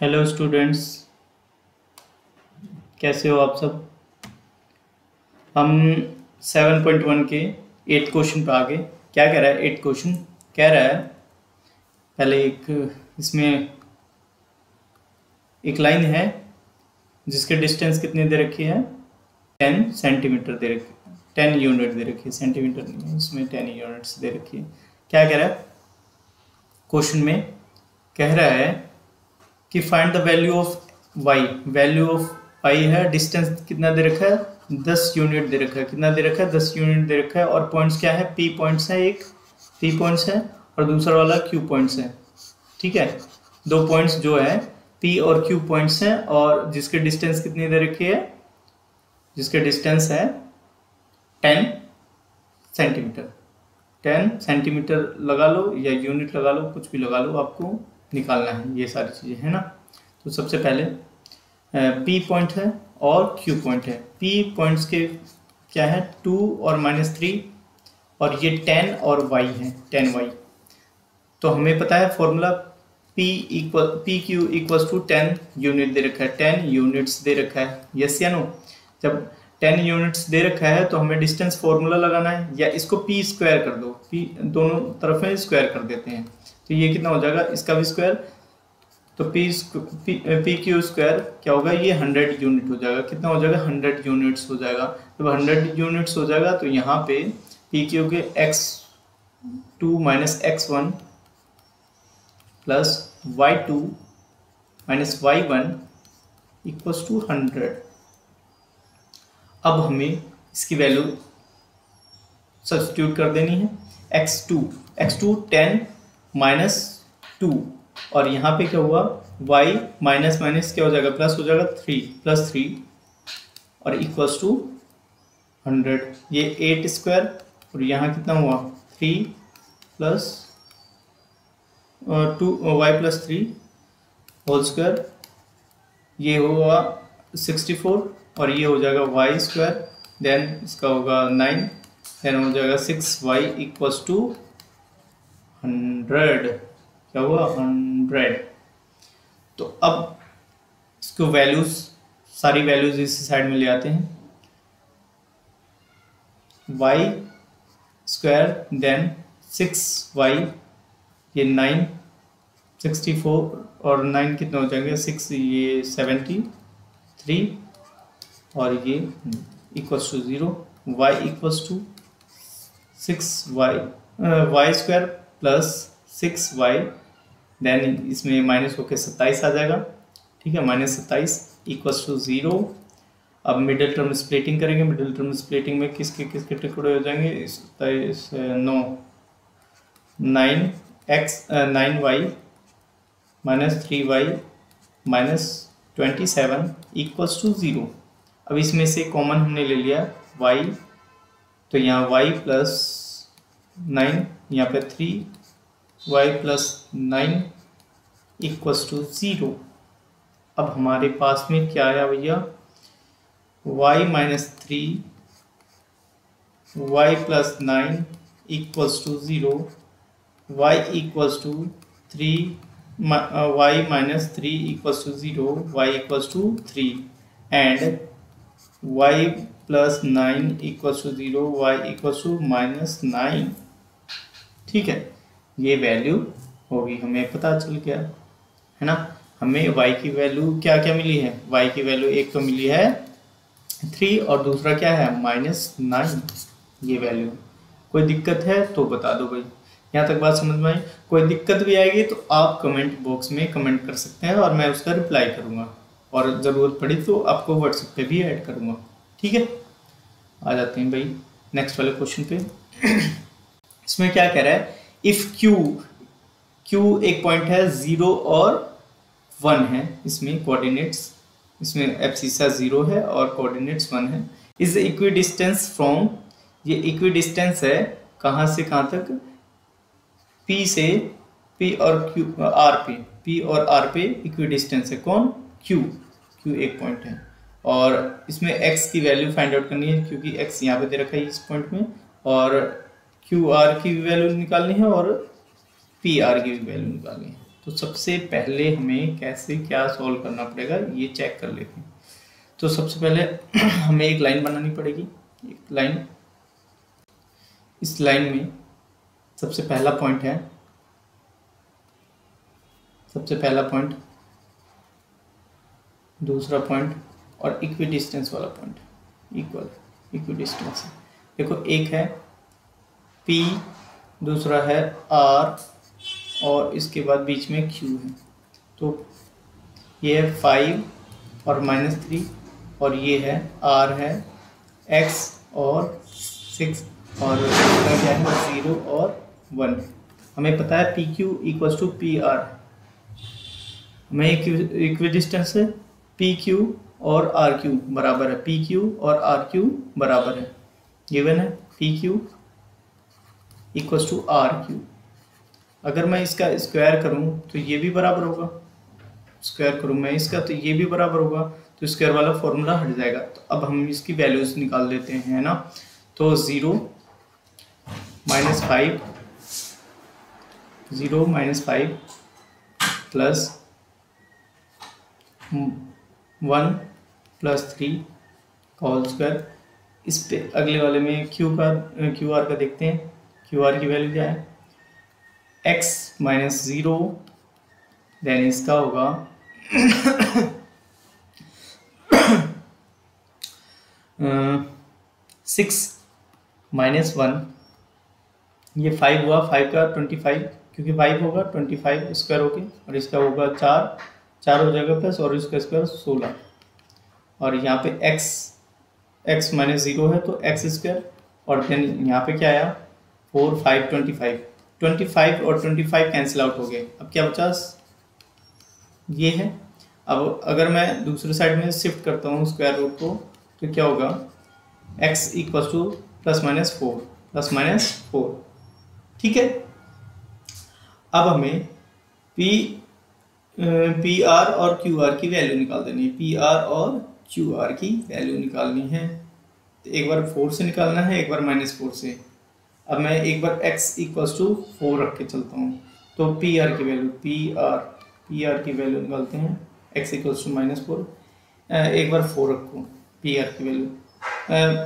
Hello students कैसे हो आप सब? हम 7.1 के एट क्वेश्चन पे आगे। क्या कह रहा है एट क्वेश्चन कह रहा है, पहले एक, इसमें एक लाइन है जिसके डिस्टेंस कितने दे रखी है? टेन सेंटीमीटर दे रखी टेन यूनिट दे रखी है। सेंटीमीटर नहीं है, इसमें टेन यूनिट्स दे रखी है। क्या कह रहा है? क्वेश्चन में कह रहा है कि find the value of y value of y है डिस्टेंस कितना दे रखा है? दस यूनिट दे रखा है। कितना दे रखा है? दस यूनिट दे रखा है। और पॉइंट्स क्या है? पी पॉइंट्स है एक। पी पॉइंट्स है और दूसरा वाला क्यू पॉइंट्स है। ठीक है? दो पॉइंट्स जो है पी और क्यू पॉइंट्स हैं और जिसके डिस्टेंस कितनी दे रखी है? जिसके डिस्टेंस है टेन सेंटीमीटर टेन सेंटीमीटर लगा लो या यूनिट लगा लो, कुछ भी लगा लो आपको। निकालना है, ये सारी चीज़ें, है ना? तो सबसे पहले पी पॉइंट है और क्यू पॉइंट है। पी पॉइंट्स के क्या है? टू और माइनस थ्री और ये टेन और वाई है टेन वाई तो हमें पता है formula P equal P Q equals to ten unit दे रखा है टेन यूनिट्स दे रखा है। यस या नो जब टेन यूनिट्स दे रखा है तो हमें डिस्टेंस फॉर्मूला लगाना है, या इसको पी स्क्वायर कर दो। पी दोनों तरफ़ स्क्वायर कर देते हैं। तो ये कितना हो जाएगा? इसका भी स्क्वायर तो पी पी क्यू स्क्वायर क्या होगा? ये हंड्रेड यूनिट हो जाएगा। कितना हो जाएगा? हंड्रेड यूनिट्स हो जाएगा। जब हंड्रेड यूनिट्स हो जाएगा तो यहाँ पे पी क्यू के x two minus x one plus y two minus y one equals to hundred अब हमें इसकी वैल्यू सब्सटीट्यूट कर देनी है। X two x two ten minus two और यहाँ पे क्या हुआ? Y माइनस माइनस क्या हो जाएगा? प्लस हो जाएगा थ्री प्लस थ्री और इक्वल्स टू हंड्रेड ये एट स्क्वायर और यहाँ कितना हुआ? Three plus two y plus three whole square ये हुआ सिक्सटी फोर और ये हो जाएगा वाई स्क्वायर देन इसका होगा नाइन देन हो जाएगा six y equals to hundred क्या हुआ? हंड्रेड तो अब इसको वैल्यूज़ सारी वैल्यूज़ इस साइड में ले आते हैं। Y square then six y ये नाइन सिक्सटी फोर और नाइन कितने हो जाएँगे? सिक्स ये सेवेंटी थ्री और ये equals to zero y equals to six y y square plus six y then इसमें माइनस होकर सत्ताईस आ जाएगा। ठीक है माइनस सत्ताईस इक्वल्स टू ज़ीरो अब मिडिल टर्म स्प्लिटिंग करेंगे। मिडिल टर्म स्प्लिटिंग में किसके किसके टुकड़े हो जाएँगे? सत्ताईस नौ nine x nine y minus three y minus twenty seven equals to zero अब इसमें से कॉमन हमने ले लिया वाई तो यहाँ वाई प्लस नाइन यहाँ पे three y plus nine equals to zero अब हमारे पास में क्या आया भैया? Y minus three y plus nine equals to zero y equals to three y minus three equals to zero y equals to three and y plus nine equals to zero y equals to minus nine ठीक है? ये value होगी, हमें पता चल गया, है ना? हमें y की वैल्यू क्या क्या मिली है? y की वैल्यू एक तो मिली है थ्री और दूसरा क्या है? माइनस नाइन ये वैल्यू कोई दिक्कत है तो बता दो भाई। यहाँ तक बात समझ में आई? कोई दिक्कत भी आएगी तो आप कमेंट बॉक्स में कमेंट कर सकते हैं और मैं उसका रिप्लाई करूँगा। और ज़रूरत पड़ी तो आपको व्हाट्सएप पे भी ऐड करूँगा। ठीक है? आ जाते हैं भाई नेक्स्ट वाले क्वेश्चन पे। इसमें क्या कह रहा है? इफ़ क्यू क्यू एक पॉइंट है ज़ीरो और वन है। इसमें कोऑर्डिनेट्स इसमें एप्सिसा ज़ीरो है और कोऑर्डिनेट्स वन है। इज़ इक्वी डिस्टेंस फ्रॉम ये इक्वी डिस्टेंस है कहाँ से कहाँ तक? पी से पी और क्यू आर पे पी और आर पे इक्वी डिस्टेंस है। कौन? क्यू क्यू एक पॉइंट है। और इसमें एक्स की वैल्यू फाइंड आउट करनी है, क्योंकि एक्स यहाँ पे दे रखा है इस पॉइंट में, और क्यू आर की वैल्यू निकालनी है और पी आर की वैल्यू निकालनी है। तो सबसे पहले हमें कैसे क्या सॉल्व करना पड़ेगा, ये चेक कर लेते हैं। तो सबसे पहले हमें एक लाइन बनानी पड़ेगी, एक लाइन इस लाइन में सबसे पहला पॉइंट है, सबसे पहला पॉइंट दूसरा पॉइंट और इक्वी डिस्टेंस वाला पॉइंट इक्वल इक्वी डिस्टेंस देखो, एक है P, दूसरा है R और इसके बाद बीच में Q है। तो ये है फाइव और माइनस थ्री और ये है R है X और सिक्स और क्या ज़ीरो और वन हमें पता है P Q equals to P R हमें इक्वी डिस्टेंस है पी क्यू और आर क्यू बराबर है। पी क्यू और आर क्यू बराबर है। गिवन है। P Q equals to R Q अगर मैं इसका स्क्वायर करूँ तो ये भी बराबर होगा। स्क्वायर करूँ मैं इसका तो ये भी बराबर होगा। तो स्क्वायर वाला फॉर्मूला हट जाएगा। तो अब हम इसकी वैल्यूज़ निकाल देते हैं, है ना? तो zero minus five zero minus five plus one plus three whole square. इस पे अगले वाले में क्यू का क्यू आर का देखते हैं। क्यू आर की वैल्यू क्या है? एक्स माइनस ज़ीरो देन इसका होगा सिक्स माइनस वन ये फाइव हुआ फाइव का ट्वेंटी फाइव क्योंकि फाइव होगा ट्वेंटी फाइव स्क्वायर होके, और इसका होगा चार। चार हो जाएगा प्लस और इसका स्क्वायर सोलह। और यहाँ पे x x माइनस ज़ीरो है तो एक्स स्क्वायर और देन यहाँ पे क्या आया? Four five twenty five twenty five और ट्वेंटी फाइव कैंसिल आउट हो गए। अब क्या बचा? ये है। अब अगर मैं दूसरे साइड में शिफ्ट करता हूँ स्क्वायर रूट को तो क्या होगा? x equal to plus minus four plus minus four ठीक है? अब हमें p पी आर और क्यू आर की वैल्यू निकाल देनी है। पी आर और क्यू आर की वैल्यू निकालनी है। तो एक बार फोर से निकालना है, एक बार माइनस फोर से। अब मैं एक बार एक्स इक्वल्स टू फोर रख के चलता हूँ। तो पी आर की value P R P R की वैल्यू निकालते हैं। X equals to minus four एक बार फोर रखो पी आर की वैल्यू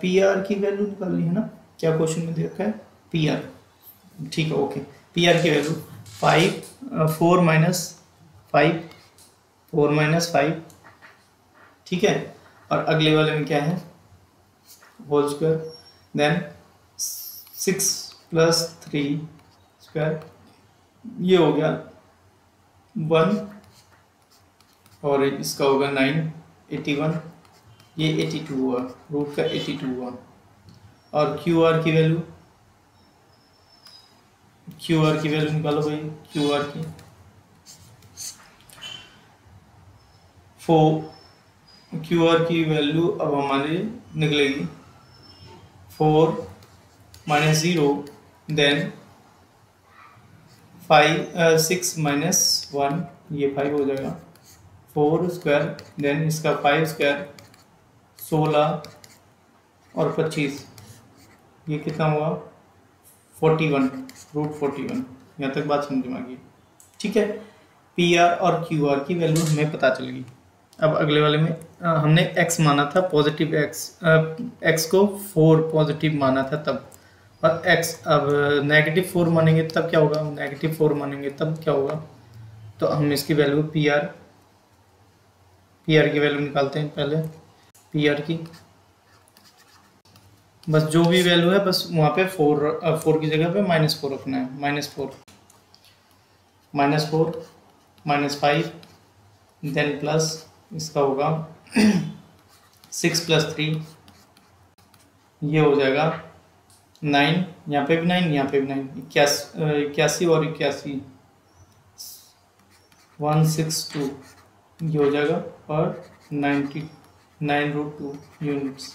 पी आर की वैल्यू निकालनी है ना? क्या क्वेश्चन में दे रखा है? पी आर ठीक है ओके पी आर की value five four minus five, four minus five, ठीक है? और अगले वाले में क्या है? Whole square. Then six plus three square ये हो गया वन और इसका होगा नाइन एटी वन ये एटी टू हुआ रूट का एटी टू हुआ। और क्यू आर की वैल्यू क्यू आर की वैल्यू निकालो भाई क्यू आर की। फोर क्यू आर की वैल्यू अब हमारी निकलेगी. Four minus zero then five six minus one ये फाइव हो जाएगा. फोर स्क्वायर देन इसका फाइव स्क्वायर सोलह और पच्चीस. ये कितना हुआ? Forty one root forty one यहाँ तक बात समझ में आ गई. ठीक है? पी आर और क्यू आर की वैल्यू हमें पता चल गई. अब अगले वाले में आ, हमने x माना था पॉजिटिव x x को फोर पॉजिटिव माना था तब। और x अब नेगेटिव फोर मानेंगे तब क्या होगा? नेगेटिव फोर मानेंगे तब क्या होगा? तो हम इसकी value P R P R की वैल्यू निकालते हैं पहले पी आर की। बस जो भी वैल्यू है बस वहाँ पे फोर फोर की जगह पे माइनस फोर रखना है। Minus four minus four minus five then plus इसका होगा सिक्स प्लस थ्री, ये हो जाएगा नाइन, यहाँ पे भी नाइन, यहाँ पे भी नाइन, इक्यासी इक्यासी और इक्यासी, वन सिक्स टू, ये हो जाएगा और ninety, nine root two units.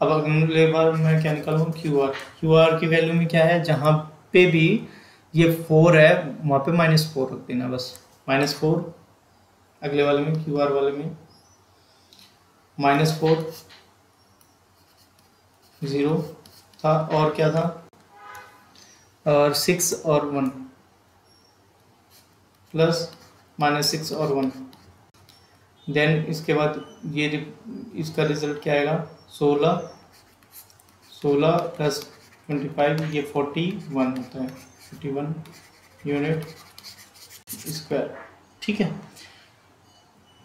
अब अगले बार मैं क्या निकालूँ? क्यू आर क्यू आर की वैल्यू में क्या है? जहाँ पे भी ये फोर है, वहाँ पे माइनस फोर रख देना बस, माइनस फोर अगले वाले में क्यू आर वाले में माइनस फोर ज़ीरो था और क्या था? और सिक्स और वन प्लस माइनस सिक्स और वन देन इसके बाद ये इसका रिज़ल्ट क्या आएगा? सोलह सोलह प्लस ट्वेंटी फाइव ये फोर्टी वन होता है। फोर्टी वन यूनिट स्क्वायर ठीक है?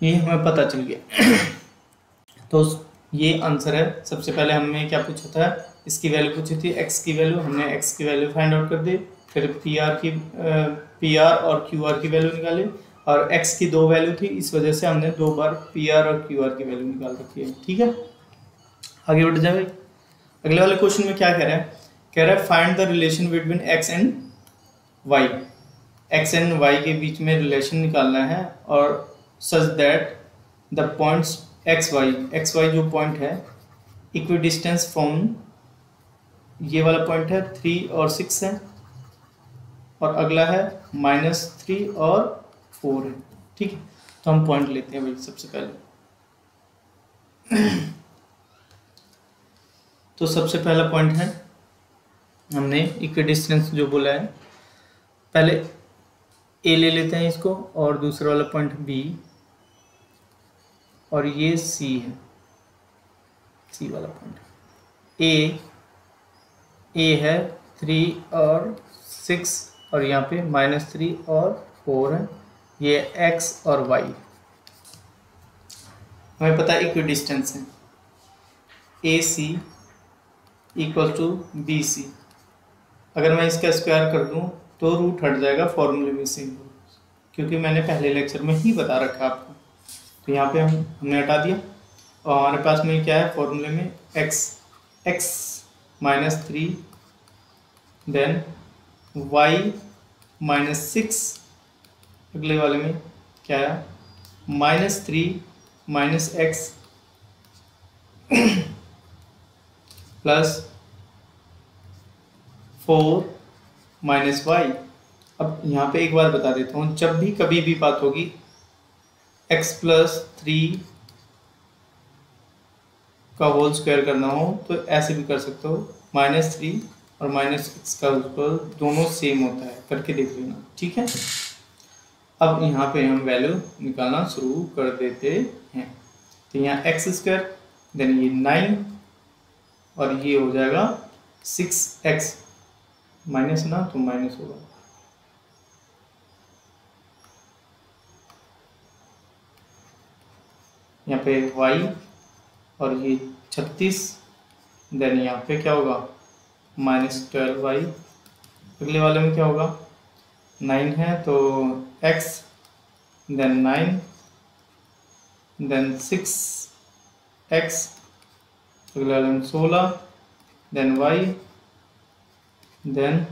ये हमें पता चल गया। तो ये आंसर है। सबसे पहले हमने क्या पूछा था? इसकी वैल्यू पूछी थी। एक्स की वैल्यू हमने एक्स की वैल्यू फाइंड आउट कर दी। फिर पी आर की पी आर और क्यू आर की वैल्यू निकाली। और एक्स की दो वैल्यू थी। इस वजह से हमने दो बार पी आर और क्यू आर की वैल्यू निकाल रखी है। ठीक है? आगे बढ़ जाए अगले वाले क्वेश्चन में क्या कह रहा है? कह रहा है find the relation between X and Y X and Y के बीच में रिलेशन निकालना है और such that the points X Y X Y जो पॉइंट है इक्वी डिस्टेंस फ्रॉम ये वाला पॉइंट है थ्री और सिक्स है, और अगला है माइनस थ्री और फोर है, ठीक है? तो हम पॉइंट लेते हैं भाई सबसे पहले। तो सबसे पहला पॉइंट है, हमने इक्वी डिस्टेंस जो बोला है, पहले ए ले लेते हैं इसको, और दूसरा वाला पॉइंट बी और ये सी है। सी वाला पॉइंट ए ए है थ्री और सिक्स और यहाँ पे माइनस थ्री और फोर है। ये एक्स और वाई हमें पता है इक्वी डिस्टेंस है। A C equal to B C अगर मैं इसका स्क्वायर कर दूँ तो रूट हट जाएगा फॉर्मूले में से। क्योंकि मैंने पहले लेक्चर में ही बता रखा आपको। तो यहाँ पे हम, हमने हटा दिया। और हमारे पास में क्या है? फॉर्मूले में x x minus three then y minus six अगले वाले में क्या है minus three minus x plus four minus y अब यहाँ पे एक बात बता देता हूँ, जब भी कभी भी बात होगी एक्स प्लस थ्री का होल स्क्वायर करना हो तो ऐसे भी कर सकते हो। माइनस थ्री और माइनस एक्स का होल दोनों सेम होता है, करके देख लेना, ठीक है? अब यहाँ पे हम वैल्यू निकालना शुरू कर देते हैं। तो यहाँ एक्स स्क्वायर देन ये नाइन और ये हो जाएगा सिक्स एक्स माइनस ना तो माइनस होगा। यहाँ पे y और ये छत्तीस देन यहाँ पे क्या होगा? माइनस ट्वेल्व वाई अगले वाले में क्या होगा? नाइन है तो x then nine then six x अगले वाले में सोलह देन y देन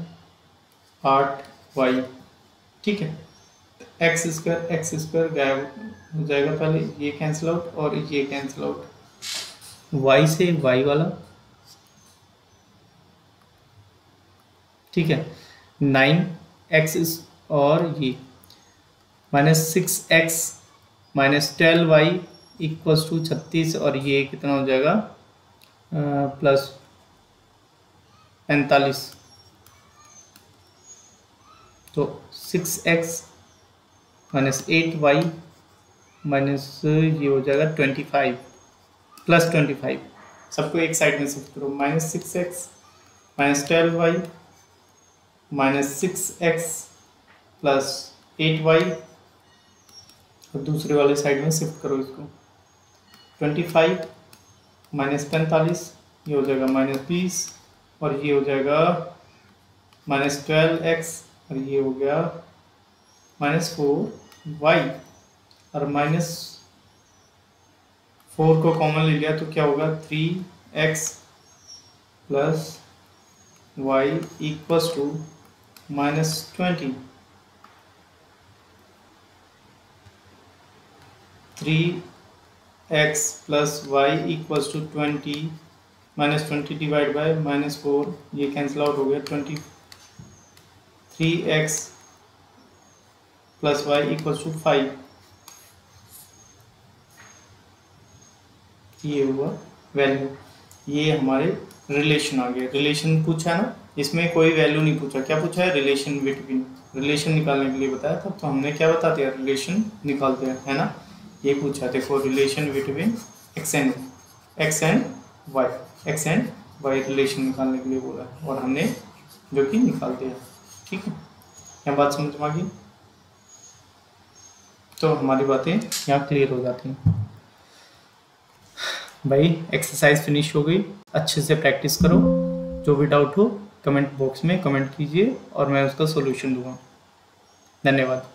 आठ वाई ठीक है? एक्स स्क्वायर एक्स स्क्वायर गायब हो जाएगा पहले, ये कैंसिल आउट और ये कैंसिल आउट वाई से वाई वाला। ठीक है। नाइन एक्स और ये। Minus six x minus twelve y equals to छत्तीस और ये कितना हो जाएगा? प्लस पैंतालीस। तो six x minus eight y minus ये हो जाएगा twenty five plus twenty five सबको एक साइड में शिफ्ट करो। Minus six x minus twelve y minus six x plus eight y और दूसरे वाले साइड में शिफ्ट करो इसको। ट्वेंटी फाइव माइनस पैंतालीस, ये हो जाएगा माइनस बीस। और ये हो जाएगा माइनस ट्वेल्व एक्स और ये हो गया माइनस फोर वाई और माइनस फोर को कॉमन ले लिया तो क्या होगा? Three x plus y equals to minus twenty three x plus y equals to twenty minus twenty divide by minus four ये कैंसिल आउट हो गया twenty three x plus y equals to five ये हुआ value ये हमारे relation आ गया. Relation पूछा ना? इसमें कोई वैल्यू नहीं पूछा. क्या पूछा है? रिलेशन बिटवीन रिलेशन निकालने के लिए बताया था तो हमने क्या बता दिया रिलेशन निकालते हैं, है ना? ये पूछा देखो relation between x and x and y x and y relation निकालने के लिए बोला और हमने जो कि निकाल दिया ठीक है? क्या बात समझ में आ गई? तो हमारी बातें यहाँ क्लियर हो जाती हैं। भाई एक्सरसाइज फिनिश हो गई। अच्छे से प्रैक्टिस करो। जो भी डाउट हो कमेंट बॉक्स में कमेंट कीजिए और मैं उसका सोल्यूशन दूँगा। धन्यवाद।